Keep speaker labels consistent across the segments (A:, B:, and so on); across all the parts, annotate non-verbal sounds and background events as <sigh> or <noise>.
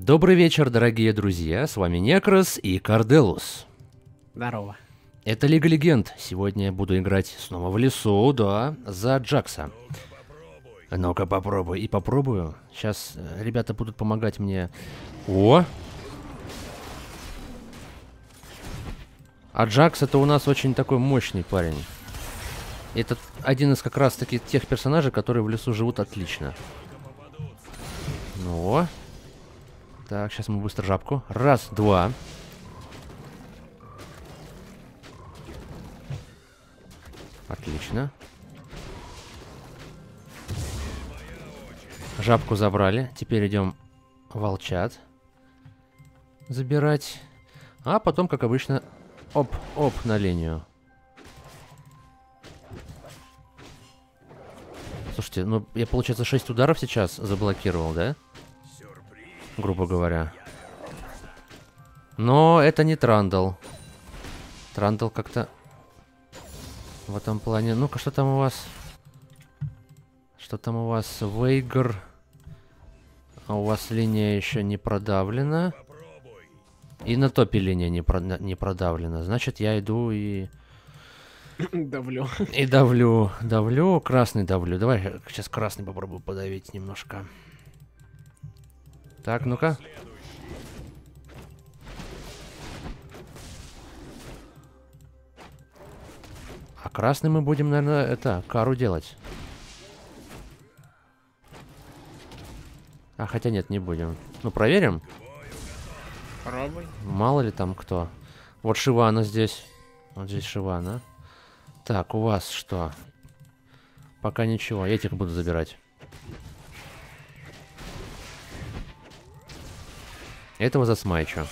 A: Добрый вечер, дорогие друзья, с вами Некрос и Карделус.
B: Здорово.
A: Это Лига Легенд. Сегодня я буду играть снова в лесу, да, за Джакса. Ну-ка попробуй. И попробую. Сейчас э, ребята будут помогать мне. О! А Джакс это у нас очень такой мощный парень. Это один из как раз таки тех персонажей, которые в лесу живут отлично. Ну. Так, сейчас мы быстро жабку. Раз, два. Отлично. Жабку забрали. Теперь идем волчат. Забирать. А потом, как обычно, оп-оп на линию. Слушайте, ну я, получается, 6 ударов сейчас заблокировал, да? Грубо говоря. Но это не Трандл. Трандл как-то в этом плане. Ну-ка, что там у вас? Что там у вас? Вейгр. А у вас линия еще не продавлена. И на топе линия не, про не продавлена. Значит, я иду и... <laughs>
B: Давлю.
A: И давлю. Давлю. Красный давлю. Давай сейчас красный попробую подавить немножко. Так, ну-ка. А красный мы будем, наверное, это, кару делать. А, хотя нет, не будем. Ну, проверим.
B: Пробуй.
A: Мало ли там кто. Вот Шивана здесь. Вот здесь Шивана. Так, у вас что? Пока ничего. Я этих буду забирать. Этого засмайчу.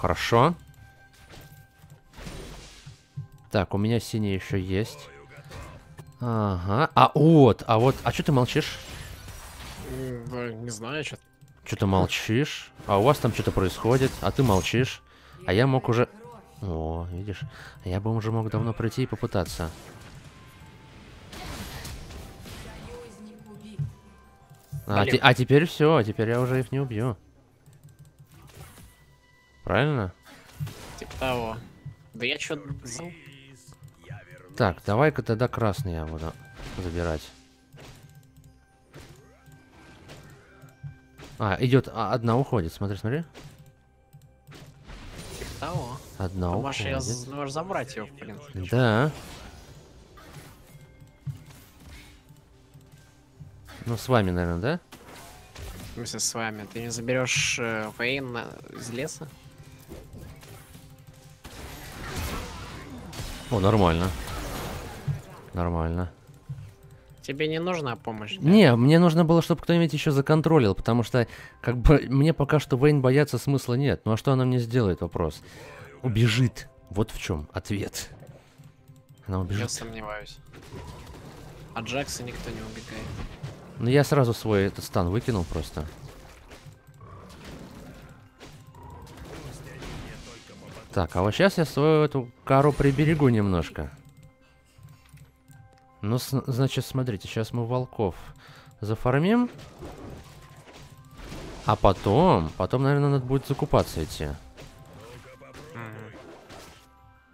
A: Хорошо. Так, у меня синий еще есть. Ага. А вот, а вот, а что ты молчишь?
B: Да, не знаю, что.
A: Что ты молчишь? А у вас там что-то происходит, а ты молчишь. А я мог уже... О, видишь? Я бы уже мог давно прийти и попытаться. А, те, а теперь все, теперь я уже их не убью. Правильно?
B: Типа того. Да я что
A: Так, давай-ка тогда красный я буду забирать. А, идет, а, одна уходит, смотри, смотри.
B: Типа того.
A: Одна
B: Ты
A: уходит.
B: можешь, её- можешь забрать его, в принципе.
A: Да. Ну, с вами, наверное, да?
B: В смысле, с вами. Ты не заберешь э, Вейн на- из леса?
A: О, нормально. Нормально.
B: Тебе не нужна помощь? да?
A: Не, мне нужно было, чтобы кто-нибудь еще законтролил, потому что, как бы, мне пока что Вейн бояться смысла нет. Ну а что она мне сделает, вопрос? Убежит. Вот в чем ответ. Она
B: Я
A: убежит.
B: сомневаюсь. От Джекса никто не убегает.
A: Ну я сразу свой этот стан выкинул просто. Так, а вот сейчас я свою эту кару приберегу немножко. Ну, значит, смотрите, сейчас мы волков зафармим. А потом, потом, наверное, надо будет закупаться идти.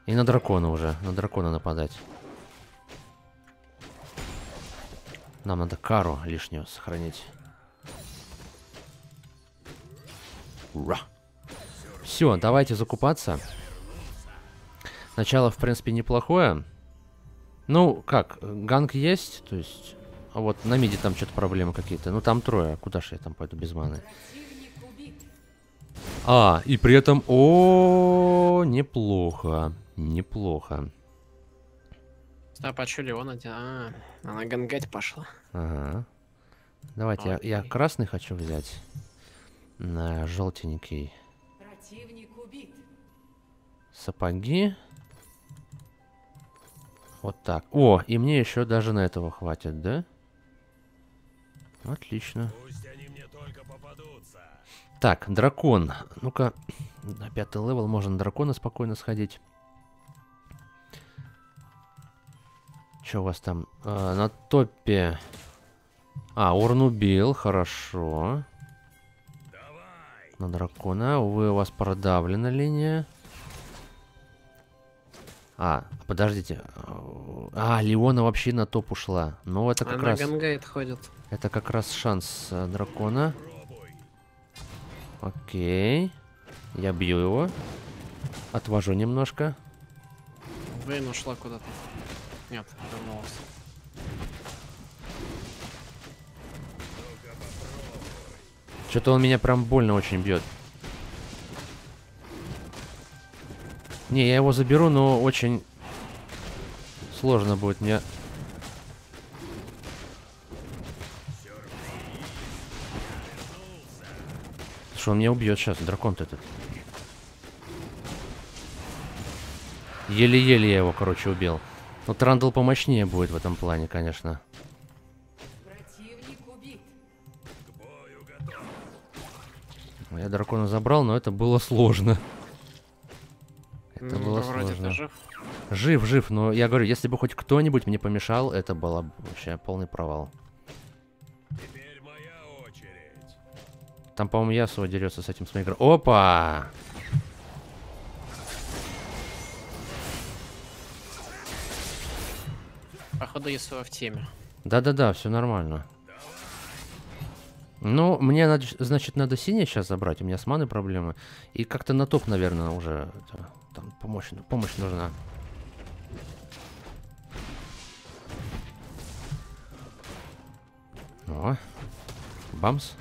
A: И на дракона уже, на дракона нападать. Нам надо кару лишнюю сохранить. Ура! Все, давайте закупаться. Начало, в принципе, неплохое. Ну, как, ганг есть, то есть... А вот на миде там что-то проблемы какие-то. Ну, там трое. Куда же я там пойду без маны? А, и при этом... О, неплохо. Неплохо.
B: Стоп, а чё Леона? де- А, она гангать пошла.
A: Ага. Давайте, я, я красный хочу взять. На желтенький.
C: Противник убит.
A: Сапоги. Вот так. О, и мне еще даже на этого хватит, да? Отлично. Так, дракон. Ну-ка, на пятый level можно на дракона спокойно сходить. Что у вас там? А, на топе. А, урн убил, хорошо. На дракона. Увы, у вас продавлена линия. А, подождите. А, Леона вообще на топ ушла. Ну, это как
B: Она
A: раз...
B: ходит.
A: Это как раз шанс э, дракона. Окей. Я бью его. Отвожу немножко.
B: Вейн ушла куда-то. Нет, вернулась.
A: Что-то он меня прям больно очень бьет. Не, я его заберу, но очень сложно будет мне. Что он меня убьет сейчас, дракон-то этот. Еле-еле я его, короче, убил. Ну, Трандл помощнее будет в этом плане, конечно.
C: Противник убит.
A: Я дракона забрал, но это было сложно. Это
B: Ну,
A: было
B: вроде
A: сложно.
B: жив.
A: Жив, жив, но я говорю, если бы хоть кто-нибудь мне помешал, это было бы вообще полный провал. Там, по-моему, Ясуа дерется с этим с моей. Опа!
B: Походу, Исуа в теме.
A: Да-да-да, все нормально. Ну, мне, надо, значит, надо синий сейчас забрать, у меня с маной проблемы. И как-то на топ, наверное, уже там помощь, помощь нужна. О, бамс.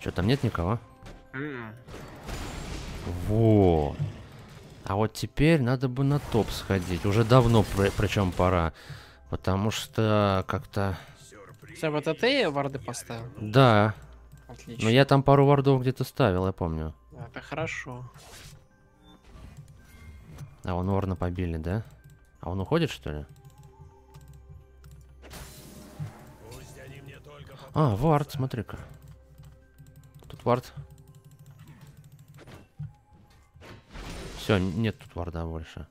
A: Что, там нет никого?
B: М,
A: Во. А вот теперь надо бы на топ сходить. Уже давно, причем пора. Потому что как-то...
B: Сэм, это ты варды поставил?
A: Да.
B: Отлично.
A: Но я там пару вардов где-то ставил, я помню.
B: Это хорошо.
A: А, он Орна побили, да? А он уходит, что ли? А, вард, смотри-ка. Тут вард. Все, нет тут варда больше.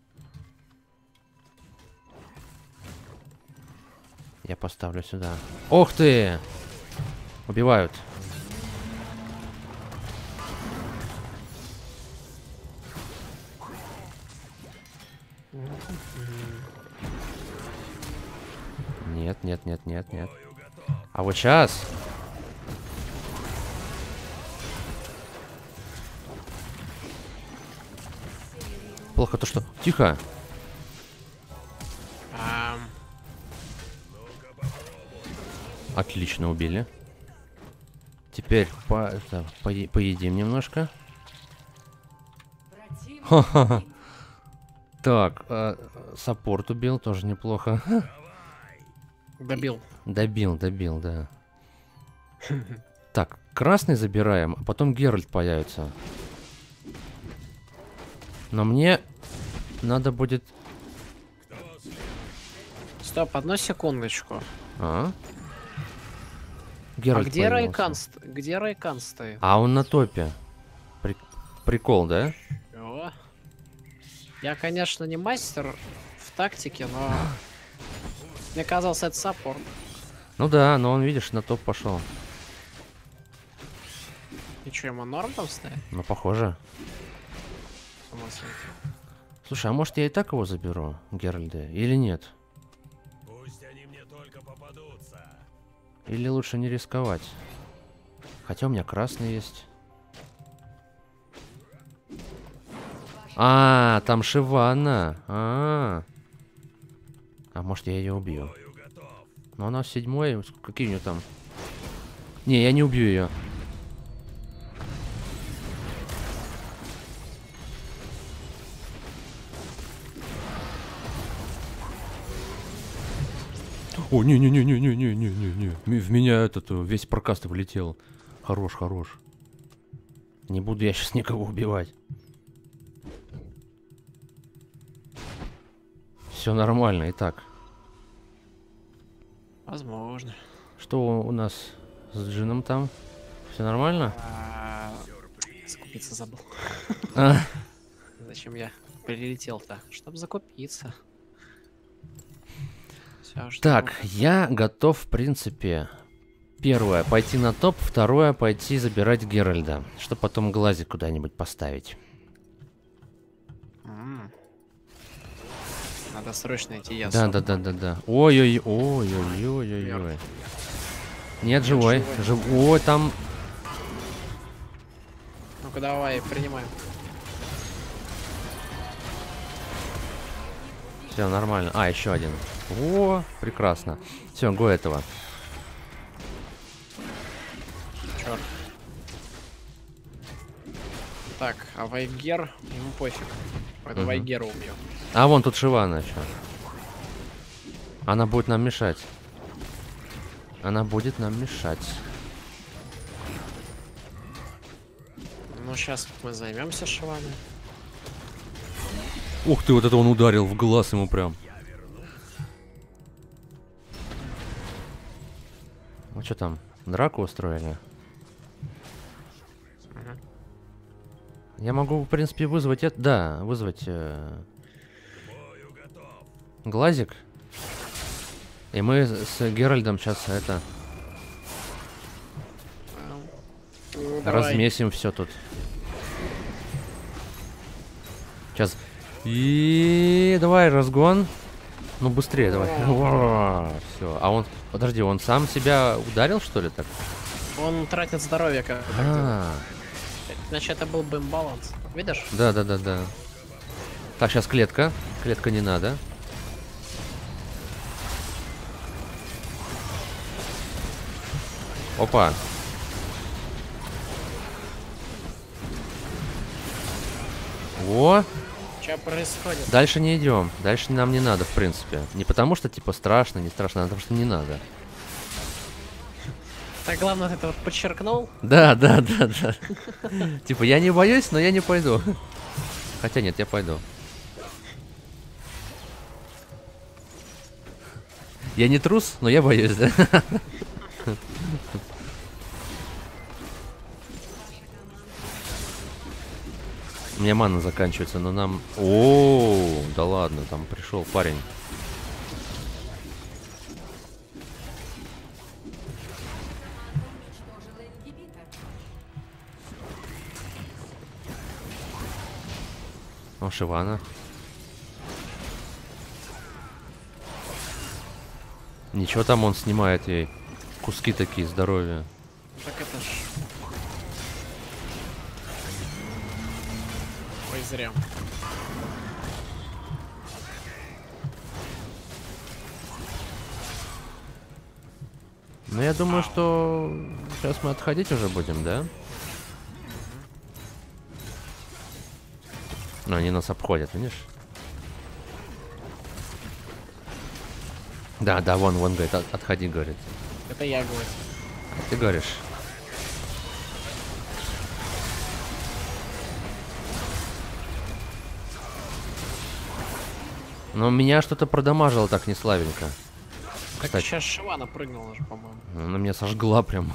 A: Я поставлю сюда. Ох ты! Убивают. Нет, нет, нет, нет, нет. А вот сейчас. Плохо то, что... Тихо. Отлично убили. Теперь по, это, пое- поедим немножко.
C: Противник
A: Ха-ха-ха. <laughs> Так, э, саппорт убил, тоже неплохо.
B: добил.
A: Добил, добил, да. Так, красный забираем, а потом Геральт появится. Но мне надо будет...
B: Стоп, одну секундочку.
A: А?
B: А
A: Геральт
B: где
A: появился.
B: Райкан? Где Райкан стоит?
A: А он на топе. При- Прикол, да?
B: О. Я, конечно, не мастер в тактике, но... <gasps> Мне казалось, это саппорт.
A: Ну да, но он, видишь, на топ пошел.
B: И что, ему норм там стоит?
A: Ну, похоже.
B: Смысле?
A: Слушай, а может я и так его заберу, Геральда, или нет?
D: Пусть они мне только попадутся.
A: Или лучше не рисковать? Хотя у меня красный есть. А, там Шивана. А, а может я ее убью? Но она в седьмой. Какие у нее там? Не, я не убью ее. О, не-не-не-не-не-не-не-не. В меня этот э, весь прокаст влетел. Хорош, хорош. Не буду я сейчас никого убивать. Все нормально, итак.
B: Возможно.
A: Что у нас с Джином там? Все нормально?
B: А, Скупиться забыл.
A: А,
B: Зачем я прилетел-то? Чтоб закупиться. Ждём.
A: Так, я готов, в принципе, первое, пойти на топ, второе, пойти забирать Геральда, чтобы потом глазик куда-нибудь поставить.
B: М. Надо срочно идти я.
A: Да, да, да, да, да. Ой-ой, ой-ой-ой-ой-ой. Нет, живой. Жив... Ой, там...
B: Ну-ка давай, принимаем.
A: Все нормально. А, еще один. О, прекрасно. Все, го этого.
B: Черт. Так, а Вайгер, ему пофиг. Пойду
A: Мгм.
B: Вайгера убью.
A: А вон тут Шивана еще. Она будет нам мешать. Она будет нам мешать.
B: Ну, сейчас мы займемся Шиваной.
A: Ух ты, вот это он ударил в глаз ему прям. Что там, драку устроили? Я могу, в принципе, вызвать это... Да, вызвать... э, Глазик. И мы с Геральдом сейчас это...
B: Ну, давай.
A: Размесим все тут. Сейчас. И давай разгон. Ну быстрее давай. <laughs> Все. А он, подожди, он сам себя ударил что ли так?
B: Он тратит здоровье как
A: А,
B: Значит, это был бы имбаланс. Видишь?
A: да, да, да, да. Так, сейчас клетка. Клетка не надо. Опа. Во.
B: Что происходит?
A: Дальше не идем. Дальше нам не надо, в принципе. Не потому что, типа, страшно, не страшно, а потому что не надо.
B: Так главное, ты это вот подчеркнул.
A: Да, да, да, да. <laughs> Типа, я не боюсь, но я не пойду. Хотя нет, я пойду. Я не трус, но я боюсь, да? <laughs> У меня мана заканчивается, но нам... О, да ладно, там пришел парень. О, Шивана. Ничего там он снимает ей. Куски такие здоровья.
B: Так это ж... Ой, зря.
A: Ну, я думаю, что сейчас мы отходить уже будем, да? Но они нас обходят, видишь? Да, да, вон, вон, говорит, «От- отходи, говорит.
B: Это я говорю.
A: Ты говоришь. Но меня что-то продамажило так неславенько.
B: Так
A: Кстати.
B: сейчас Шивана прыгнула же, по-моему.
A: Она меня сожгла прям.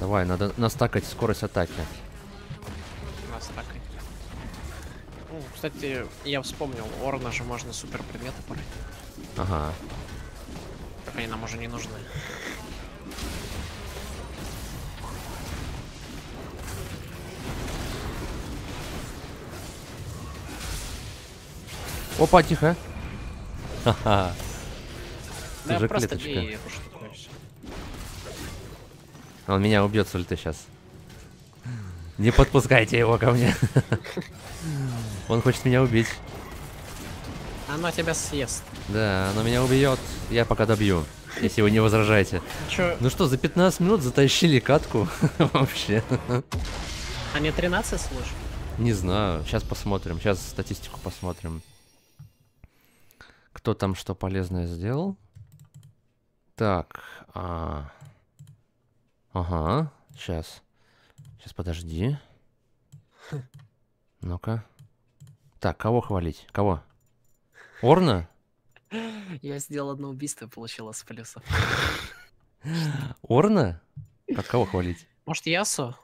A: Давай, надо настакать скорость атаки.
B: Нас так и- Ну, кстати, я вспомнил, у Орна же можно супер предметы брать.
A: Ага.
B: Так они нам уже не нужны.
A: Опа, тихо. Ха-ха. Ты
B: Да,
A: же клеточка.
B: всё.
A: Он меня убьет с ульты сейчас. Не подпускайте его ко мне. <laughs> Он хочет меня убить.
B: Оно тебя съест.
A: Да, оно меня убьет. Я пока добью. Если вы не возражаете.
B: Чё,
A: Ну что, за 15 минут затащили катку? <laughs> Вообще.
B: а не 13 слышь?
A: Не знаю. Сейчас посмотрим. Сейчас статистику посмотрим. Кто там что полезное сделал? Так. а. Ага. Сейчас. Сейчас подожди. Ну-ка. Так, кого хвалить? Кого? Орна?
B: Я сделал одно убийство и получила с плюсов.
A: Орна? Как кого хвалить?
B: Может, Ясу?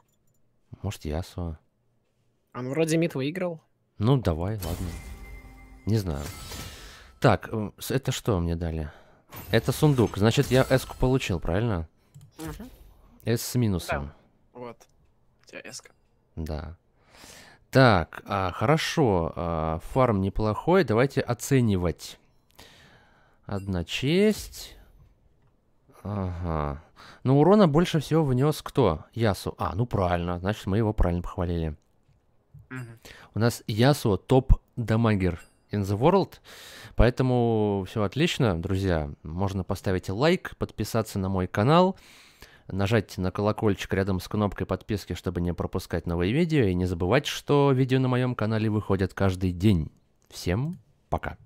A: Может, Ясуа.
B: Он вроде мид выиграл.
A: Ну, давай, ладно. Не знаю. Так, э, это что мне дали? Это сундук. Значит, я эску получил, правильно? С с минусом.
B: Вот. У тебя эска.
A: Да. Так, а, хорошо. а, фарм неплохой. Давайте оценивать. Одна честь. Ага. Ну, урона больше всего внес кто? Ясу. А, ну правильно. Значит, мы его правильно похвалили. У нас Ясу топ дамагер in the world. Поэтому все отлично, друзья. Можно поставить лайк, подписаться на мой канал, нажать на колокольчик рядом с кнопкой подписки, чтобы не пропускать новые видео. И не забывать, что видео на моем канале выходят каждый день. Всем пока.